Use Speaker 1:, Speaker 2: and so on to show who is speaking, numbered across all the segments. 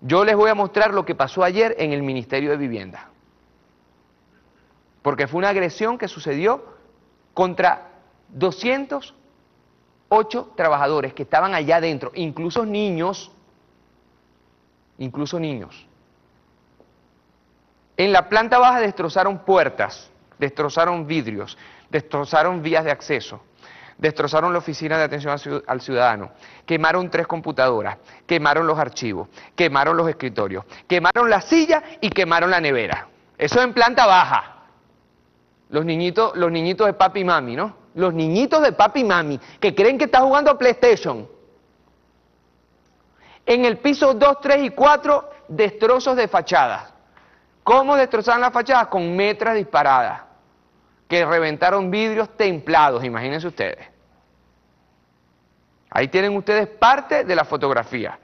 Speaker 1: Yo les voy a mostrar lo que pasó ayer en el Ministerio de Vivienda. Porque fue una agresión que sucedió contra 208 trabajadores que estaban allá adentro, incluso niños, incluso niños. En la planta baja destrozaron puertas, destrozaron vidrios, destrozaron vías de acceso, destrozaron la oficina de atención al ciudadano, quemaron tres computadoras, quemaron los archivos, quemaron los escritorios, quemaron la silla y quemaron la nevera. Eso en planta baja. Los niñitos, los niñitos de papi y mami, ¿no? Los niñitos de papi y mami que creen que está jugando a PlayStation. En el piso 2, 3 y 4, destrozos de fachadas. ¿Cómo destrozaron las fachadas? Con metras disparadas, que reventaron vidrios templados, imagínense ustedes. Ahí tienen ustedes parte de la fotografía.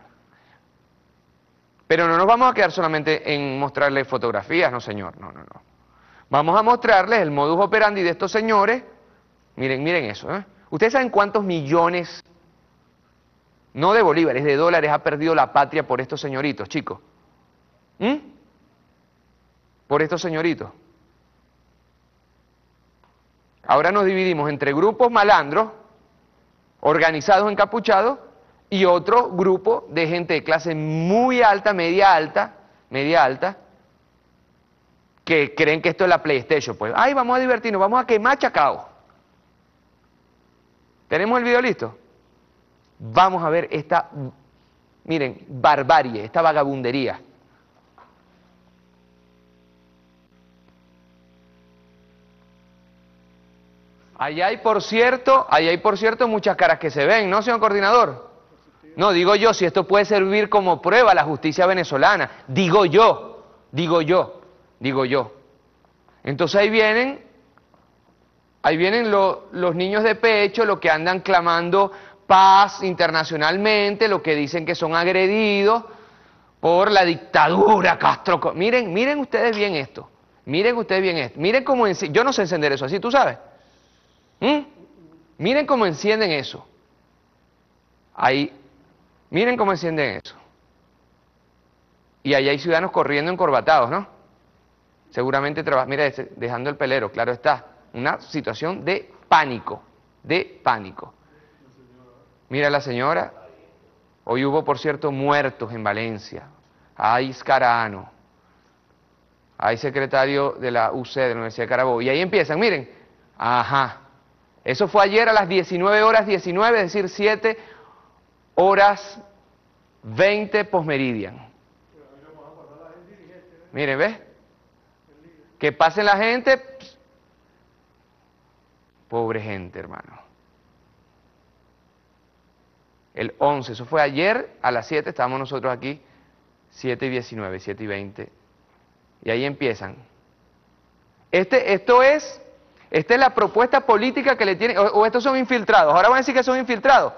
Speaker 1: Pero no nos vamos a quedar solamente en mostrarles fotografías, no señor, no, no, no. Vamos a mostrarles el modus operandi de estos señores. Miren, miren eso. ¿eh? ¿Ustedes saben cuántos millones, no de bolívares, de dólares ha perdido la patria por estos señoritos, chicos? ¿Mm? Por estos señoritos. Ahora nos dividimos entre grupos malandros, organizados encapuchados, y otro grupo de gente de clase muy alta, media alta, media alta, que creen que esto es la PlayStation. Pues, ay, vamos a divertirnos, vamos a quemar chacao. ¿Tenemos el video listo? Vamos a ver esta, miren, barbarie, esta vagabundería. Ahí hay, por cierto, ahí hay, por cierto, muchas caras que se ven, ¿no, señor coordinador? No, digo yo, si esto puede servir como prueba a la justicia venezolana. Digo yo, digo yo, digo yo. Entonces ahí vienen, ahí vienen los niños de pecho, los que andan clamando paz internacionalmente, los que dicen que son agredidos por la dictadura Castro. Miren, miren ustedes bien esto. Miren ustedes bien esto. Miren cómo... Yo no sé encender eso así, ¿tú sabes? ¿Mm? Miren cómo encienden eso. Ahí, miren cómo encienden eso. Y ahí hay ciudadanos corriendo encorbatados, ¿no? Seguramente mira, dejando el pelero, claro está. Una situación de pánico, de pánico. Mira la señora. Hoy hubo, por cierto, muertos en Valencia. Hay Scarano. Hay secretario de la UC, de la Universidad de Carabobo. Y ahí empiezan, miren. Ajá. Eso fue ayer a las 19 horas 19, es decir, 7 horas 20 posmeridian. Miren, ¿ves? Que pasen la gente. Pobre gente, hermano. El 11, eso fue ayer a las 7, estábamos nosotros aquí, 7 y 19, 7 y 20. Y ahí empiezan. Este, esto es esta es la propuesta política que le tiene, o, estos son infiltrados. Ahora van a decir que son infiltrados.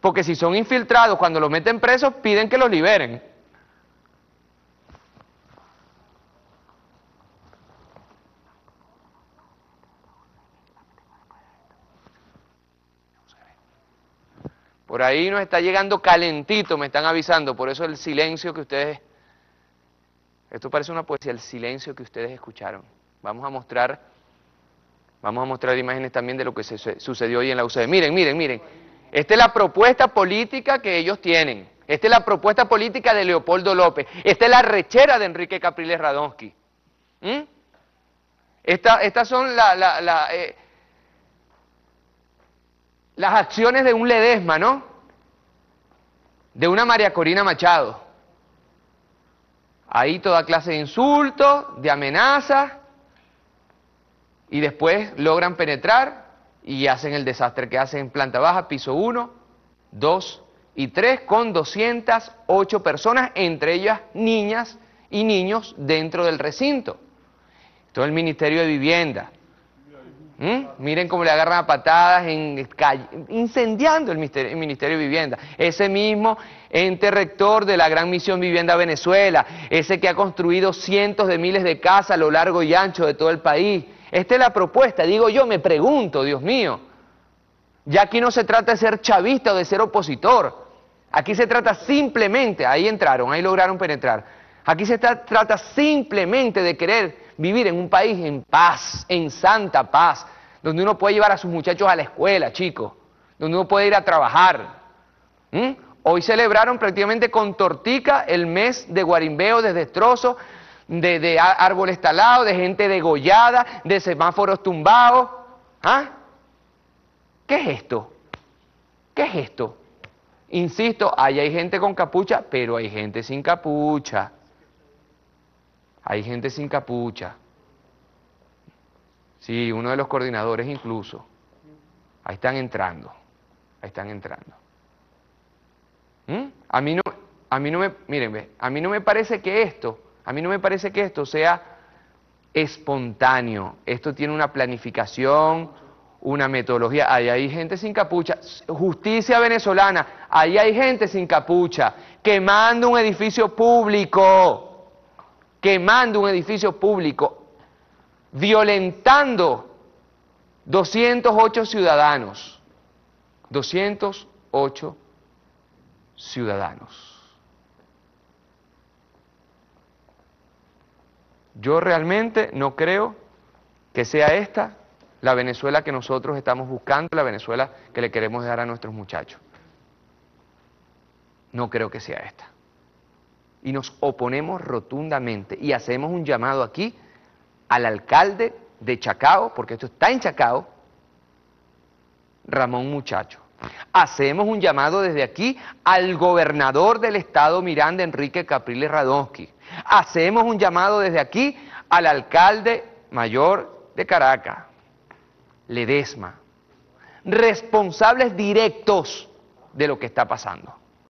Speaker 1: Porque si son infiltrados, cuando los meten presos, piden que los liberen. Por ahí nos está llegando calentito, me están avisando, por eso el silencio que ustedes... Esto parece una poesía, el silencio que ustedes escucharon. Vamos a mostrar Vamos a mostrar imágenes también de lo que se sucedió hoy en la UCD. Miren, miren, miren. Esta es la propuesta política que ellos tienen. Esta es la propuesta política de Leopoldo López. Esta es la rechera de Enrique Capriles Radonsky. ¿Mm? estas son eh, las acciones de un Ledesma, ¿no? De una María Corina Machado. Ahí toda clase de insultos, de amenazas y después logran penetrar y hacen el desastre que hacen en planta baja, piso 1, 2 y 3, con 208 personas, entre ellas niñas y niños dentro del recinto. Todo el Ministerio de Vivienda. ¿Mm? Miren cómo le agarran a patadas, en, incendiando el ministerio, el ministerio, de Vivienda. Ese mismo ente rector de la Gran Misión Vivienda Venezuela, ese que ha construido cientos de miles de casas a lo largo y ancho de todo el país, esta es la propuesta, digo yo, me pregunto, Dios mío. Ya aquí no se trata de ser chavista o de ser opositor. Aquí se trata simplemente, ahí entraron, ahí lograron penetrar. Aquí se trata simplemente de querer vivir en un país en paz, en santa paz, donde uno puede llevar a sus muchachos a la escuela, chicos, donde uno puede ir a trabajar. Hoy celebraron prácticamente con tortica el mes de guarimbeo, de destrozos, de, de árboles talados, de gente degollada, de semáforos tumbados. ¿Ah? ¿Qué es esto? ¿Qué es esto? Insisto, ahí hay gente con capucha, pero hay gente sin capucha. Hay gente sin capucha. Sí, uno de los coordinadores incluso. Ahí están entrando. Ahí están entrando. ¿Mm? A mí no, a mí no me, miren, a mí no me parece que esto, a mí no me parece que esto sea espontáneo. Esto tiene una planificación, una metodología. Ahí hay gente sin capucha. Justicia venezolana. Ahí hay gente sin capucha. Quemando un edificio público. Quemando un edificio público. Violentando 208 ciudadanos. 208 ciudadanos. Yo realmente no creo que sea esta la Venezuela que nosotros estamos buscando, la Venezuela que le queremos dar a nuestros muchachos. No creo que sea esta. Y nos oponemos rotundamente y hacemos un llamado aquí al alcalde de Chacao, porque esto está en Chacao, Ramón Muchacho. Hacemos un llamado desde aquí al gobernador del estado Miranda, Enrique Capriles Radonsky. Hacemos un llamado desde aquí al alcalde mayor de Caracas, Ledesma, responsables directos de lo que está pasando.